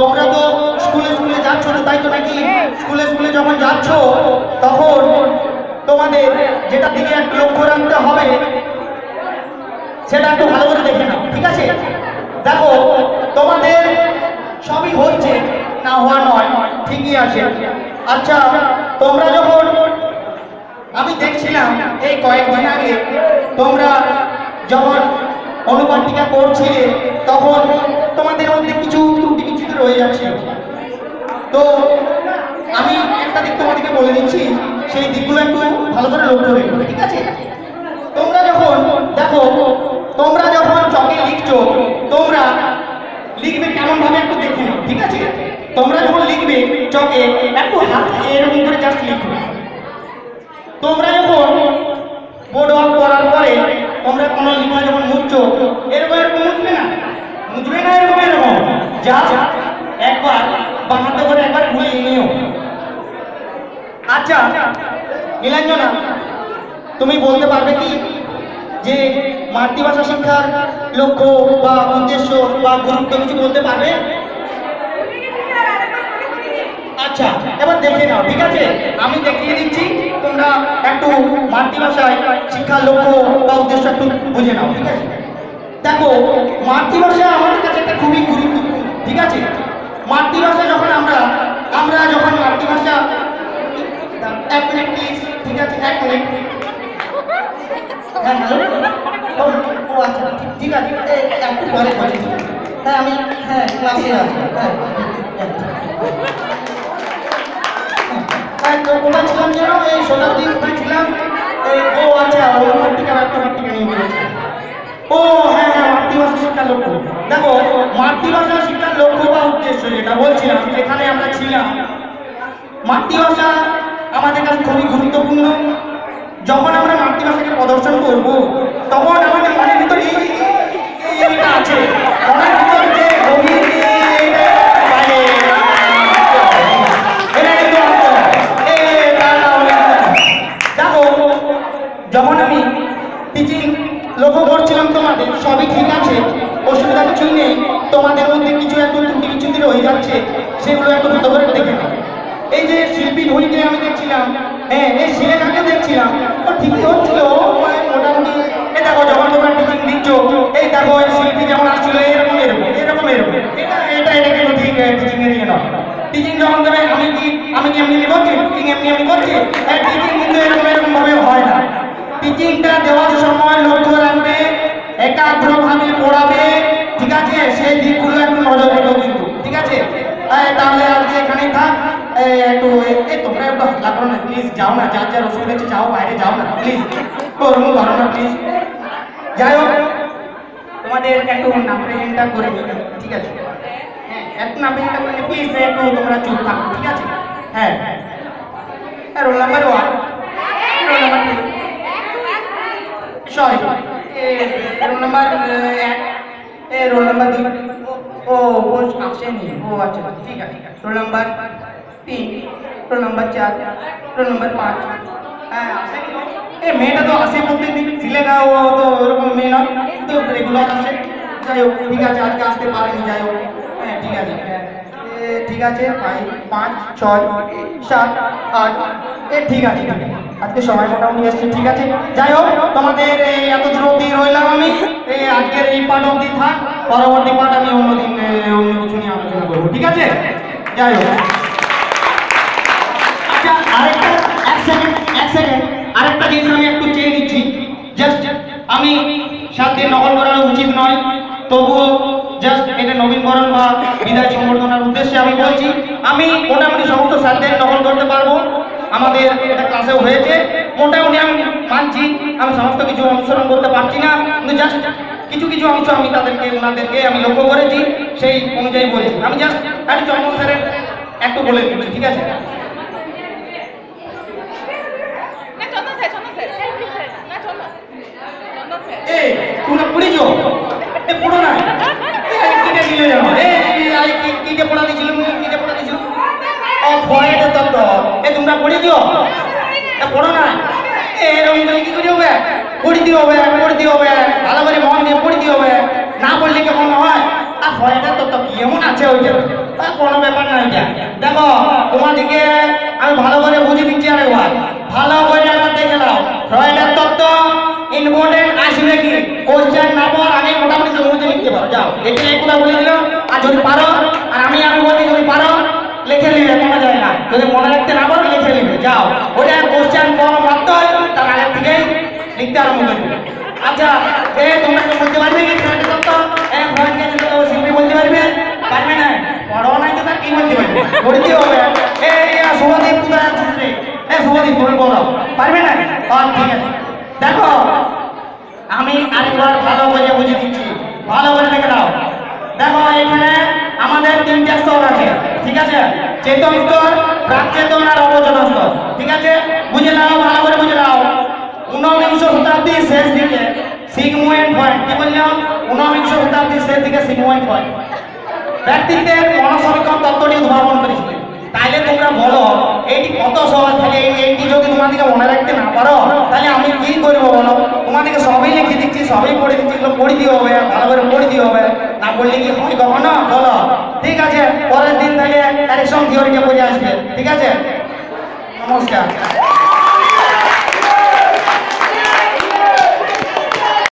তোমরা তো স্কুলে স্কুলে যাচ্ছ না, তাই তো নাকি স্কুলে স্কুলে যখন যাচ্ছ, তখন তোমাদের যেটা দিকে লক্ষ্য রাখতে হবে, সেটা একটু ভালো করে দেখে নাও, ঠিক আছে? দেখো, তোমাদের সবই হচ্ছে না হওয়া নয়, ঠিকই আছে। আচ্ছা তোমরা যখন, আমি দেখছিলাম, এই কয়েকদিন আগে তোমরা যখন করছিলে তখন তোমাদের মধ্যে কিছু ত্রুটি বিচ্ছুতি রয়ে যাচ্ছিল তো আমি একটা দিক তোমাদেরকে বলে দিচ্ছি, সেই দিকগুলো একটু ভালো করে লক্ষ্য রেখো, ঠিক আছে? তোমরা যখন, দেখো, তোমরা যখন চকে লিখছো, তোমরা লিখবে কেমন ভাবে একটু দেখে ঠিক আছে? তোমরা যখন লিখবে চকে, একটু হাত এরকম করে জাস্ট লিখবে তোমরা যখন বোর্ড ওয়ার্ক করার পরে তোমরা কোনো লিখা যখন মুছছো, এরকম এরকম মুছবে না। মুছবে না এরকম এরকম। যা একবার বানাতে করে একবার ঘুরে নিও। আচ্ছা নীলাঞ্জনা, তুমি বলতে পারবে কি? যে মাতৃভাষা শিক্ষার লক্ষ্য বা উদ্দেশ্য বা গুরুত্ব কিছু বলতে পারবে? আচ্ছা এবার দেখে নাও, ঠিক আছে? আমি দেখিয়ে দিচ্ছি, তোমরা একটু মাতৃভাষায় শিক্ষার লক্ষ্য বা উদ্দেশ্য বুঝে নাও ঠিক আছে? দেখো মাতৃভাষা আমাদের কাছে একটা খুবই গুরুত্বপূর্ণ ঠিক আছে? মাতৃভাষা যখন আমরা আমরা যখন মাতৃভাষা ঠিক আছে এক মিনিট। হ্যাঁ ও আচ্ছা ঠিক- আছে হ্যাঁ আমি হ্যাঁ ক্লাসে আছি হ্যাঁ হ্যাঁ, হ্যাঁ। তো কোথায় ছিলাম যেন এই শতাব্দী ছিলাম। ও আচ্ছা ও মাতৃকা একটা মাতৃকা নিয়ে বলেছে ও হ্যাঁ হ্যাঁ মাতৃভাষা শিক্ষার লক্ষ্য দেখো মাতৃভাষা শিক্ষার লক্ষ্য বা উদ্দেশ্য যেটা বলছিলাম এখানে আমরা ছিলাম মাতৃভাষা আমাদের কাছে খুবই গুরুত্বপূর্ণ যখন আমরা মাতৃভাষাকে প্রদর্শন করব, তখন আমাদের মনের ভিতর আছে লক্ষ্য করছিলাম তোমাদের, সবই ঠিক আছে অসুবিধা কিছুই নেই, তোমাদের মধ্যে কিছু একটু ত্রুটি বিচ্ছুতি রয়ে যাচ্ছে, সেগুলো একটু ভালো করে দেখে নাও। এই যে শিল্পী ধনীকে আমি দেখছিলাম হ্যাঁ এই শিলেখাকে দেখছিলাম ও ঠিকই হচ্ছিল মোটামুটি, এই দেখো, যখন তোমরা টিচিং দিচ্ছ, এই দেখো, এই শিল্পী যেমন আসছিল, এরকম এরকম এরকম এরকম। এটা এটা এটা কিন্তু ঠিক টিচিং এ নিয়ে নাও। টিচিং যখন দেবে, আমি কি আমি কি এমনি এমনি করছি টিচিং এমনি এমনি করছি? টিচিং কিন্তু এরকম এরকম ভাবে হয় না। টিচিংটা দেওয়ার সময় লক্ষ্য রাখবে, একাগ্রভাবে পড়াবে, ঠিক আছে? সেই দিকগুলো একটু নজর রেখো কিন্তু, ঠিক আছে? তাহলে আজকে এখানেই থাক। একটু তোমরা যাও না, যার যার বাইরে যাও না যাই হোক একটু করে ঠিক আছে? হ্যাঁ তোমরা ঠিক আছে? হ্যাঁ। হ্যাঁ roll number one roll number two sorry roll number এক এ রোল নাম্বার দুই। ও ও আসেনি ও আচ্ছা ঠিক আছে রোল নাম্বার তিন রোল নাম্বার চার রোল নাম্বার পাঁচ। হ্যাঁ আসেনি এ মেয়েটা তো আসে প্রত্যেকদিন সিলেগা ও তো ওরকম মেয়ে নয়। তো রেগুলার আসে। যাই হোক ঠিক আছে আজকে আসতে পারেনি যাই হোক। হ্যাঁ ঠিক আছে হ্যাঁ এ, ঠিক আছে পাঁচ পাঁচ ছয় সাত আট। এ ঠিক আছে ঠিক আছে। আজকে সময় মোটামুটি এসছে, ঠিক আছে? যাই হোক, তোমাদের এই এত দূর অব্দি রইলাম আমি। এই আজকের এই পাঠ অব্দি থাক, পরবর্তী পাঠ আমি অন্যদিন অন্য কিছু নিয়ে আলোচনা করব, ঠিক আছে? যাই হোক। আচ্ছা আরেকটা, এক সেকেন্ড এক সেকেন্ড আরেকটা জিনিস আমি একটু চেয়ে নিচ্ছি। জাস্ট আমি সাথে নকল করা উচিত নয় তবুও জাস্ট এটা নবীনবরণ বা বিদায় সম্বর্ধনার উদ্দেশ্যে আমি বলছি, আমি মোটামুটি সমস্ত স্যারদের নকল করতে পারব। আমাদের এটা ক্লাসেও হয়েছে। মোটামুটি আমি মানছি আমি সমস্ত কিছু অনুসরণ করতে পারছি না। কিন্তু জাস্ট কিছু কিছু অংশ আমি তাদেরকে ওনাদেরকে আমি লক্ষ্য করেছি সেই অনুযায়ী বলছি। আমি জাস্ট একটু চন্দ্র স্যারের একটু বলে দিচ্ছি ঠিক আছে? তোমরা পড়েছো? পড়ো না। কিটে দিলে কিটে পড়া কিটে তত্ত্ব এ পড়ো না। এরকম করে কি করে হবে? পড়িতে হবে পড়িতে হবে, ভালো করে মন দিয়ে পড়িতে হবে। না পড়লে কেমন হয়? আর ভয়েতে তত্ত্ব কি এমন আছে ওইটা? তা কোনো ব্যাপার না এটা। দেখো, তোমাদেরকে আমি ভালো করে বুঝিয়ে দিচ্ছি আরেকবার ভালো করে একবার দেখে নাও। ফ্রয়েডের তত্ত্ব ইম্পর্টেন্ট আসবে কি? কোশ্চেন না আমি মোটামুটি জমিতে লিখতে পারো। যাও এটা এগুলো বলে দিলাম। আর যদি পারো, আর আমি আমি বলি, যদি পারো, লিখে নিবে কোনো যায় না। যদি মনে রাখতে না পারো যাও। ওটা কোশ্চেন মারতে হয়, তার আগে থেকেই লিখতে আরম্ভ করবে। আচ্ছা এ, তোমরা বলতে পারবে কি শিল্পী বলতে পারবে? পারবে না। পড়ো নাই তো তার, কি বলতে পারবে? হবে। এ শুভদীপ এ, শুভদীপ তুমি বলো। পারবে না? ঠিক আছে। দেখো, আমি আরেকবার ভালো করে বুঝে দিচ্ছি। ভালো করে দেখে নাও। দেখো, এখানে আমাদের তিনটে স্তর আছে, ঠিক আছে? চেতন স্তর, প্রাকচেতন আর অবচেতন স্তর। ঠিক আছে? বুঝে নাও, ভালো করে বুঝে নাও। ঊনবিংশ শতাব্দীর শেষ দিকে সিগমুয়েন্ট পয়েন্ট কি বললাম? ঊনবিংশ শতাব্দীর শেষ দিকে সিগমুয়েন্ট পয়েন্ট ব্যক্তিত্বের মনসমীক্ষণ তত্ত্বটি উদ্ভাবন করেছিলেন তাইলে তোমরা বলো এইটি কত সহজ? তাহলে এই এইটি যদি তোমাদেরকে মনে রাখতে না পারো তাহলে আমি কি করব বলো? তোমাদেরকে সবই লিখে দিচ্ছি, সবই পড়ে দিচ্ছি, এগুলো পড়ে দিয়ে হবে, ভালো করে পড়ে দিয়ে হবে। না পড়লে কি হয় কখনো? বলো। ঠিক আছে, পরের দিন তাহলে কারেকশন থিওরিটা পড়ে আসবে। ঠিক আছে? música.